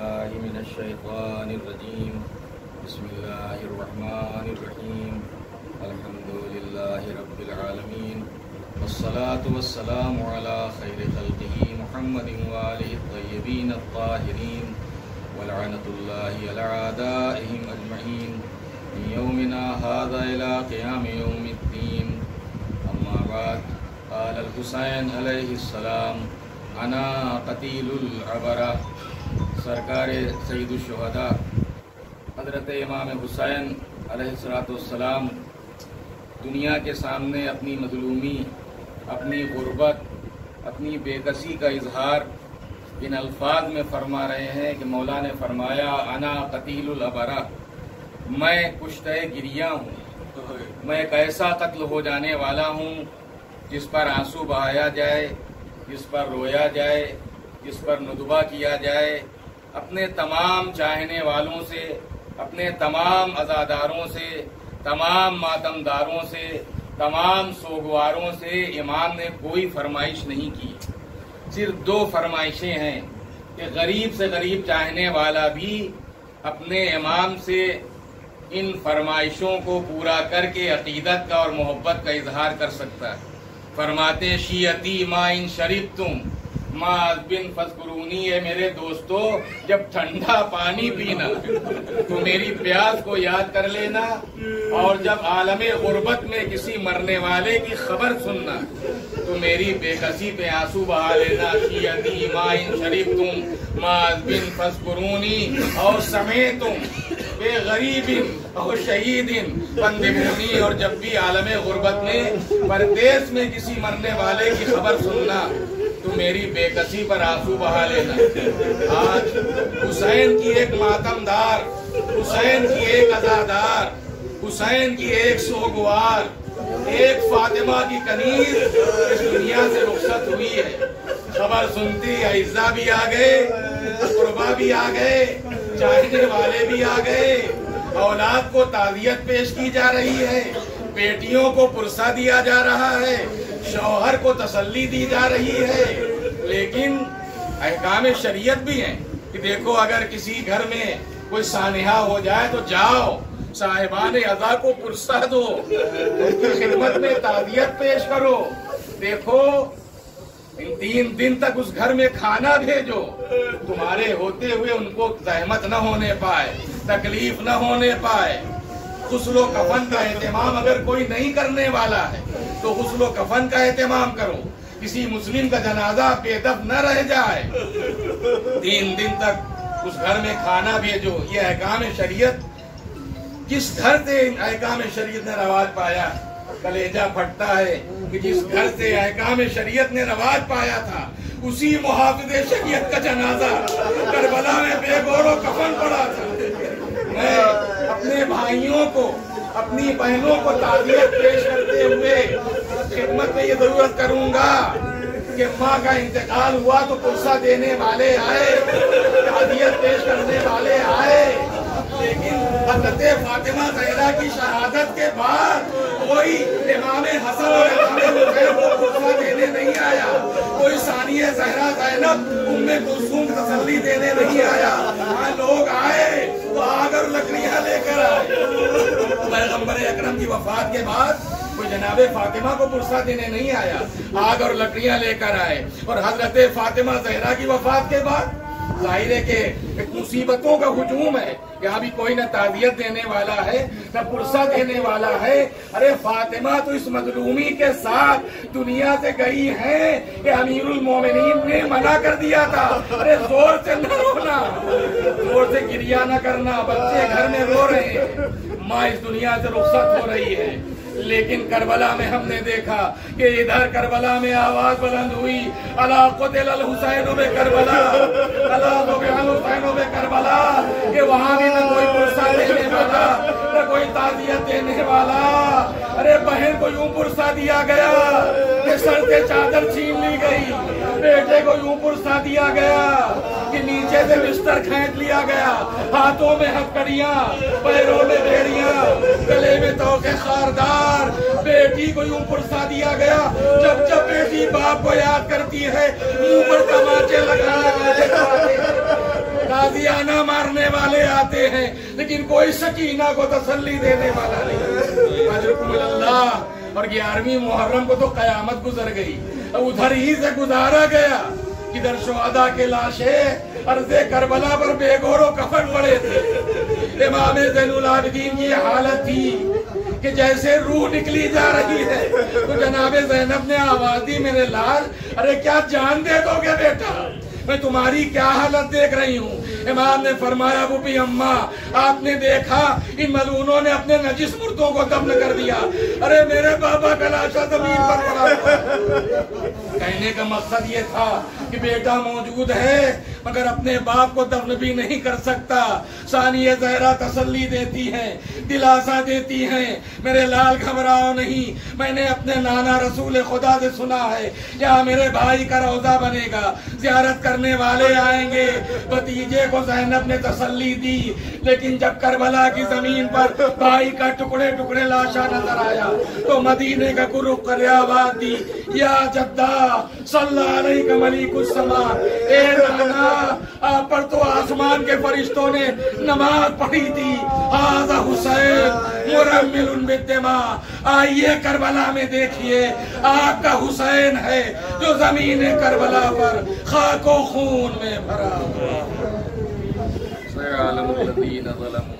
بالله من الشيطان الرجيم. بسم الله الرحمن الرحيم. الحمد لله رب العالمين. والصلاة والسلام على خير خلقه محمد وآله الطيبين الطاهرين. ولعنة الله على أعدائهم أجمعين. من يومنا هذا إلى قيام يوم الدين. أما بعد قال الحسين عليه السلام أنا قتیل العبرہ سرکار سید الشہداء، حضرت امام حسین علیہ الصلاۃ والسلام، دنیا کے سامنے اپنی مظلومی، اپنی غربت، اپنی بے کسی کا اظہار ان الفاظ میں فرما رہے ہیں کہ مولا نے فرمایا، انا قتیل العبرہ میں کشتہ گریا ہوں۔ میں ایک ایسا قتل ہو جانے والا ہوں جس پر آنسو بہایا جائے، جس پر رویا جائے، جس پر ندبہ کیا جائے اپنے تمام چاہنے والوں سے، اپنے تمام ازاداروں سے، تمام ماتمداروں سے، تمام سوگواروں سے امام نے کوئی فرمائش نہیں کی۔ صرف دو فرمائشیں ہیں کہ غریب سے غریب چاہنے والا بھی اپنے امام سے ان فرمائشوں کو پورا کر کے عقیدت کا اور محبت کا اظہار کر سکتا ہے۔ فرماتے شیعتی ما ان شریف تم بن فسکرونی ہے میرے دوستو، جب ٹھنڈا پانی پینا، تو میری پیاس کو یاد کر لینا اور جب عالم غربت میں کسی مرنے والے کی خبر سننا، تو میری بے کسی پہ آنسو بہا لینا شیعتی ما ان شریف تم ما بن فسکرونی اور سمے تم بے غریب اور شہید بندمونی اور جب بھی عالم غربت میں پردیس میں کسی مرنے والے کی خبر سننا تو میری بے کسی پر آنسو بہا لینا۔ آج حسین کی ایک ماتم دار، حسین کی ایک ازادار، حسین کی ایک سوگوار، ایک فاطمہ کی کنیر اس دنیا سے رخصت ہوئی ہے۔ خبر سنتی عزہ بھی آ گئے بھی آ گئے چاہنے والے بھی آ گئے۔ اولاد کو تعزیت پیش کی جا رہی ہے، بیٹیوں کو پرسہ دیا جا رہا ہے۔ شوہر کو تسلی دی جا رہی ہے۔ لیکن احکام شریعت بھی ہیں کہ دیکھو اگر کسی گھر میں کوئی سانحہ ہو جائے تو جاؤ، صاحبان ازا کو پرسہ دو۔ ان کی خدمت میں تعزیت پیش کرو۔ دیکھو، تین دن تک اس گھر میں کھانا بھیجو۔ تمہارے ہوتے ہوئے ان کو زحمت نہ ہونے پائے، تکلیف نہ ہونے پائے۔ غسل و کفن کا اہتمام اگر کوئی نہیں کرنے والا ہے تو غسل و کفن کا اہتمام کرو۔ کسی مسلم کا جنازہ بے دب نہ رہ جائے۔ تین دن تک اس گھر میں کھانا بھیجو یہ احکام شریعت، کس گھر سے احکام شریعت نے رواج پایا؟ کلیجہ پھٹتا ہے کہ جس گھر سے احکام شریعت نے رواج پایا تھا، اسی محافظ شریعت کا جنازہ کربلا میں بے گور و کفن پڑا تھا۔ میں اپنے بھائیوں کو اپنی بہنوں کو تعزیت پیش کرتے ہوئے خدمت میں یہ ضرورت کروں گا کہ ماں کا انتقال ہوا تو پرسہ دینے والے آئے، تعزیت پیش کرنے والے آئے۔ لیکن حضرت فاطمہ زہرہ کی شہادت کے بعد کوئی امام حسن اور امام حسین کو پرسہ دینے نہیں آیا، کوئی ثانیہ زہرہ زینب ام کلثوم تسلی دینے نہیں آیا۔ ہاں لوگ آئے تو آگ اور لکڑیاں لے کر آئے۔ پیغمبر اکرم کی وفات کے بعد کوئی جناب فاطمہ کو پرسہ دینے نہیں آیا آگ اور لکڑیاں لے کر آئے۔ اور حضرت فاطمہ زہرہ کی وفات کے بعد ظاہر ہے کہ ایک مصیبتوں کا ہجوم ہے۔ یہاں بھی کوئی نہ تعزیت دینے والا ہے، نہ پرسہ دینے والا ہے۔ ارے فاطمہ تو اس مظلومی کے ساتھ دنیا سے گئی ہے کہ امیر المومنین نے منع کر دیا تھا۔ ارے زور سے نہ رونا، زور سے گریا نہ کرنا۔ بچے گھر میں رو رہے ہیں۔ ماں اس دنیا سے رخصت ہو رہی ہے۔ لیکن کربلا میں ہم نے دیکھا کہ ادھر کربلا میں آواز بلند ہوئی اللہ قتل الحسین بے کربلا اللہ حسین بے کربلا، کہ وہاں بھی نہ کوئی پرسہ دینے والا، نہ کوئی تعزیت دینے والا۔ ارے بہن کو یوں پرسہ دیا گیا کہ سر سے چادر چھین لی گئی۔ بیٹے کو یوں پرسہ دیا گیا کہ نیچے سے بستر کھینچ لیا گیا۔ ہاتھوں میں ہتکڑیاں، پیروں میں بیڑیاں، گلے میں توقع خاردار۔ بیٹی کو یوں پرسا دیا گیا۔ جب جب بیٹی باپ کو یاد کرتی ہے، منہ پر تماچے لگا قادیانہ مارنے والے آتے ہیں، لیکن کوئی سکینہ کو تسلی دینے والا نہیں۔ اجرکم اللہ۔ اور گیارہویں محرم کو تو قیامت گزر گئی۔ تو ادھر ہی سے گزارا گیا کدھر شہداء کے لاشیں عرض کربلا پر بے گور و کفن پڑے تھے۔ امام زین العابدین کی حالت تھی کہ جیسے روح نکلی جا رہی ہے، تو جناب زینب نے آواز دی میرے لال، ارے کیا جان دے دو گے بیٹا؟ میں تمہاری کیا حالت دیکھ رہی ہوں؟ امام نے فرمایا، وہ بھی اماں، آپ نے دیکھا، ان ملونوں نے اپنے نجس مردوں کو دفن کر دیا۔ ارے میرے بابا کا لاشا زمین پر پڑا کہنے کا مقصد یہ تھا کہ بیٹا موجود ہے مگر اپنے باپ کو دفن بھی نہیں کر سکتا۔ ثانیہ زہرہ تسلی دیتی ہیں دلاسا دیتی ہیں میرے لال گھبراؤ نہیں، میں نے اپنے نانا رسول خدا سے سنا ہے۔ یہاں میرے بھائی کا روزہ بنے گا۔ زیارت کرنے والے آئیں گے۔ بتیجے کو زینب نے تسلی دی، لیکن جب کربلا کی زمین پر بھائی کا ٹکڑے ٹکڑے لاشا نظر آیا، تو مدینے کا گرو کر دی۔ یا جدہ، صلی اللہ علیہ کا ملیک السما اے نانا آپ پر تو آسمان کے فرشتوں نے نماز پڑھی تھی۔ آزا حسین، مرمل بالدماء۔ آئیے کربلا میں دیکھئے آپ کا حسین ہے جو زمین کربلا پر خاک و خون میں بھرا ہوا۔ سيعلم الذين ظلموا